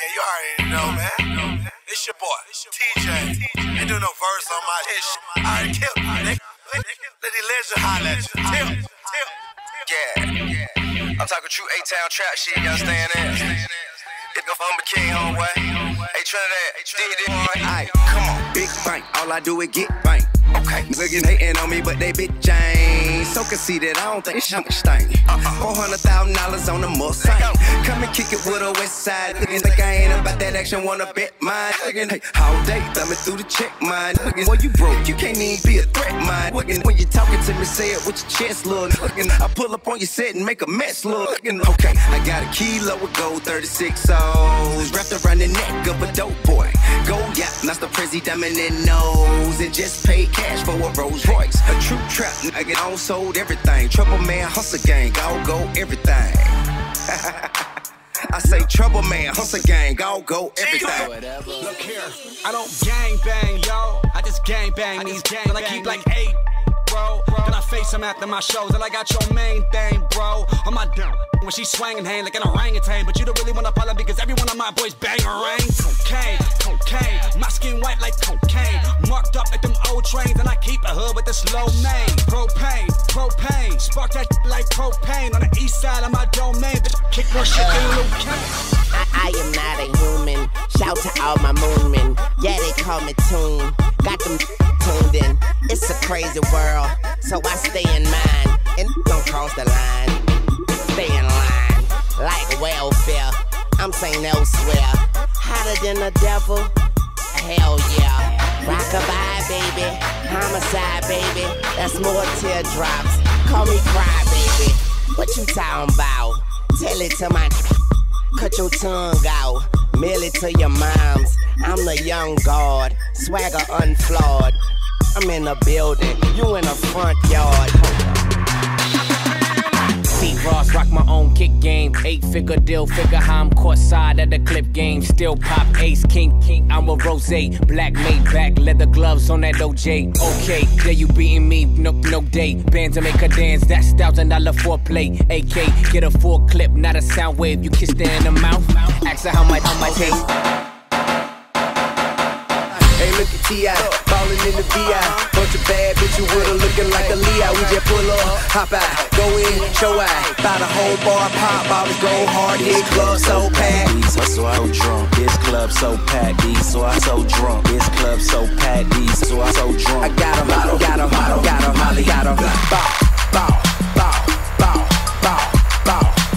Yeah, you already know, man. It's your boy, TJ. Ain't doing no verse on my ish. I already killed nigga. The legend holler at you. Tip, tip. Yeah, I'm talking true A-Town trap shit, you understand that? It go from the king, homeboy. Hey, Trinidad, did it, boy. Aight, come on, big bank. All I do is get bank. Okay, niggas hating on me, but they bitch ain't so conceited. I don't think it's how much thing. Four hundred thousand dollars on the Mustang. Come and kick it with a West Side. Niggas think I ain't about that action, wanna bet mine. Niggas, hey, all day thumbing through the check mine. Niggas, boy, you broke, you can't even be a threat mine. Niggas, when you talking to me, say it with your chest, look. Niggas, I pull up on your set and make a mess, look. Niggas, okay, I got a kilo with gold 36 O's wrapped around the neck of a dope boy. That's the Prezi dominant nose, and just pay cash for a Rolls Royce. A true trap, nigga, I sold everything. Trouble man, hustle gang, All gold everything. I say trouble man, hustle gang, All gold everything. Whatever. Look here, I don't gang bang, yo. I just gang bang these gangs. And I keep like eight, bro. Then I face them after my shows. And I got your main thing, bro. Down. When she swinging hand like an orangutan. But you don't really wanna follow because every one of my boys bang orang. Cocaine, cocaine. My skin white like cocaine. Marked up like them old trains. And I keep a hood with the slow name. Propane, propane. Spark that like propane. On the east side of my domain. Bitch, kick more shit than Luke. I, I am not a human. Shout to all my moonmen. Yeah, they call me Tune. Got them tuned in. It's a crazy world, so I stay in mine and don't cross the line. Stay in line like welfare. I'm saying elsewhere. Hotter than the devil. Hell yeah. Rockabye, baby. Homicide, baby. That's more teardrops. Call me cry, baby. What you talking about? Tell it to my Cut your tongue out, mail it to your moms. I'm the young god, swagger unflawed. I'm in the building, you in the front yard. Pete Ross, rock my own kick game. Eight figure deal, figure how I'm caught side at the clip game. Still pop ace, king, king. I'm a rose, black made back, leather gloves on that OJ. Okay, yeah, you beating me, no, no day. Band to make her dance, that's thousand dollar foreplay. AK, get a full clip, not a sound wave. You kiss her in the mouth, ask her how much, how much taste. Hey, look at T.I ballin' in the VI. Bunch of bad bitches with her looking like a Leah. We just pull up, hop out, go in, show out. Buy the whole bar, pop bottles, go hard. This club so packed. These are so drunk. This club so packed. These so I so drunk. This club so packed. These so I so drunk. I got 'em, got 'em, got 'em, got 'em, got 'em. Bop, bop, bop, bop, bop, bop.